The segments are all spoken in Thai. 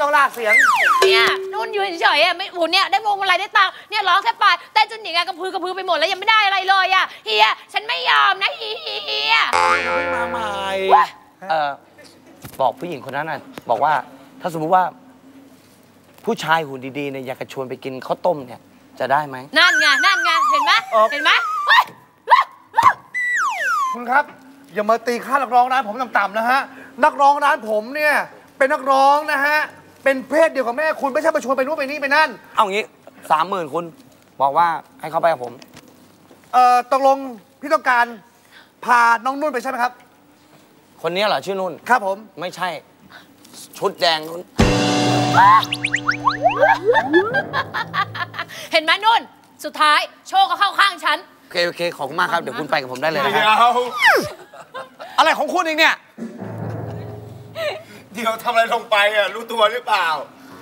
ต้องลากเสียง เนี่ยนุ่นอยู่เฉยๆอะไม่โอ้เนี่ยได้วงอะไรได้ตังค์เนี่ยร้องแค่ปลายเต้นจนหนีกันกระพือกระพือไปหมดแล้วยังไม่ได้อะไรเลยอะเฮียฉันไม่ยอมนะเฮียมาใหม่ เออบอกผู้หญิงคนนั้นน่ะบอกว่าถ้าสมมุติว่า ผู้ชายหุ่นดีๆเนี่ยอยากจะชวนไปกินข้าวต้มเนี่ย จะได้ไหม นั่นไงนั่นไงเห็นไหมเออเห็นไหมเฮ้ยเฮ้ยเฮ้ยคุณครับ อย่ามาตีค่านักร้องร้านผมต่ำๆนะฮะ นักร้องร้านผมเนี่ย เป็นนักร้องนะฮะ เป็นเพศเดียวกับแม่คุณไม่ใช่มาชวนไปนู่นไปนี่ไปนั่น เอางี้สามหมื่นคุณ บอกว่าให้เขาไปกับผม เอ่อตกลงพี่ต้องการพาน้องนุ่นไปใช่ไหมครับ คนนี้เหรอชื่อนุ่น ครับผม ไม่ใช่ ชุดแดงนุ่น เห็นไหมนุ่น สุดท้ายโชคก็เข้าข้างฉัน โอเคโอเคขอบคุณมากครับ เดี๋ยวคุณไปกับผมได้เลยนะเดี๋ครับยวอะไรของคุณเองเนี่ย เดี๋ยวทำอะไรลงไปอะรู้ตัวหรือเปล่า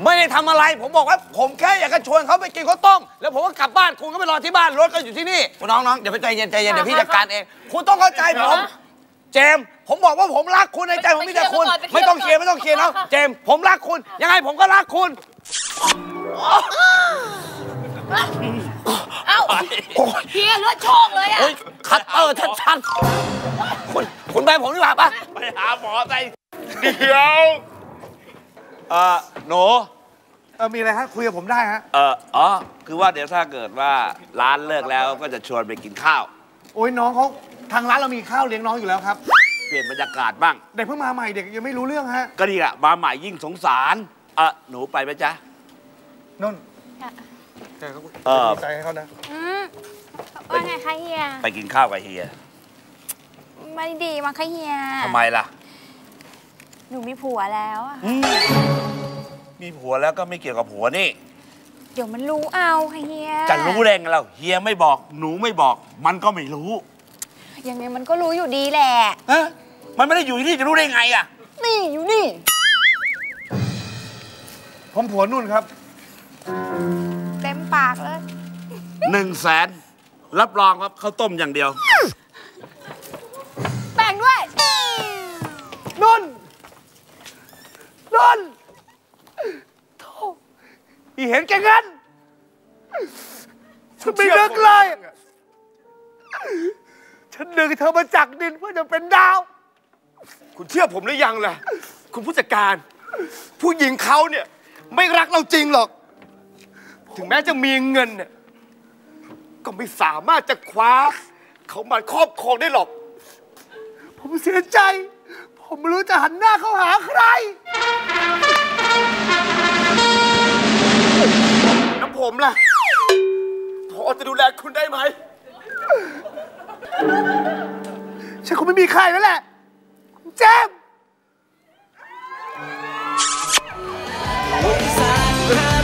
ไม่ได้ทำอะไร ผมบอกว่า ผมแค่อยากจะชวนเขาไปกินข้าวต้ม แล้วผมก็กลับบ้าน คุณก็ไปรอที่บ้าน รถก็อยู่ที่นี่ น้องน้องๆเดี๋ยวไปใจเย็นใจเย็น เดี๋ยวพี่จัดการเอง คุณต้องเข้าใจผม เจมส์ผมบอกว่าผมรักคุณในใจผมมีแต่คุณไปเคลียร์ไม่ต้องเคลียร์ก่อนไม่ต้องเคลียร์ไปเคลียร์เนาะเจมส์ผมรักคุณ ยังไงผมก็รักคุณ เอ้าเฮียเลือดโชคเลยอะ โอ้ยคัตเตอร์ชัดๆคุณคุณไปผมดีกว่าปะไปหาหมอไป เดี๋ยวเออหนูเออมีอะไรฮะคุยกับผมได้ฮะเอออ๋อ คือว่าเดี๋ยวถ้าเกิดว่าร้านเลิกแล้วก็จะชวนไปกินข้าว โอ้ยน้องเขาทางร้านเรามีข้าวเลี้ยงน้องอยู่แล้วครับ เปลี่ยนบรรยากาศบ้าง เด็กเพิ่งมาใหม่เด็กยังไม่รู้เรื่องฮะก็ดีอะมาใหม่ยิ่งสงสารเออหนูไปไหมจ๊ะนุ่นใจเขาเออ ใจให้เขานะอืมว่าไงคะเฮีย ไปกินข้าวกับเฮีย ไม่ดีมั้งคะเฮีย ทำไมล่ะ หนูมีผัวแล้วอะมีผัวแล้วก็ไม่เกี่ยวกับผัวนี่ เดี๋ยวมันรู้เอาค่ะเฮียจะรู้ได้ไงเราเฮียไม่บอก หนูไม่บอก มันก็ไม่รู้ยังไงมันก็รู้อยู่ดีแหละ ฮะมันไม่ได้อยู่ที่นี่จะรู้ได้ไงอะนี่อยู่นี่ ผมผัวนุ่นครับเต็มปากเลย หนึ่งแสนรับรองครับข้าวต้มอย่างเดียว นุ่นโธ่อีเห็นแก่เงินฉันไม่นึกเลย ฉันดึงเธอมาจากดินเพื่อจะเป็นดาว คุณเชื่อผมหรือยังล่ะ คุณผู้จัดการ ผู้หญิงเขาเนี่ย ไม่รักเราจริงหรอก ถึงแม้จะมีเงินเนี่ยก็ไม่สามารถจะคว้า เขามาครอบครองได้หรอก ผมเสียใจ ผมไม่รู้จะหันหน้าเข้าหาใคร น้ำผมล่ะ พอจะดูแลคุณได้ไหม ฉันคงไม่มีใครแล้วแหละเจม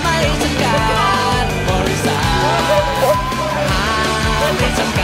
ไม่จำกัดบริษัทหาไม่จำกัด